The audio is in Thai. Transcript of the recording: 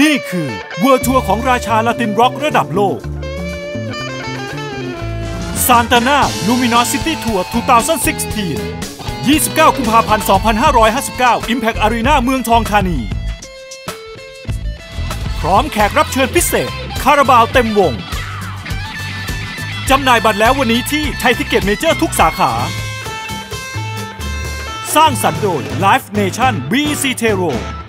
นี่คือ world tour ของราชาลาตินร็อกระดับโลก Santana Luminosity Tour 2016 29 กุมภาพันธ์ 2559 Impact Arena เมืองทองธานี พร้อมแขกรับเชิญพิเศษ คาราบาวเต็มวง จำหน่ายบัตรแล้ววันนี้ที่ไทยทิคเก็ตเมเจอร์ทุกสาขา สร้างสรรค์โดย Live Nation BC t e r o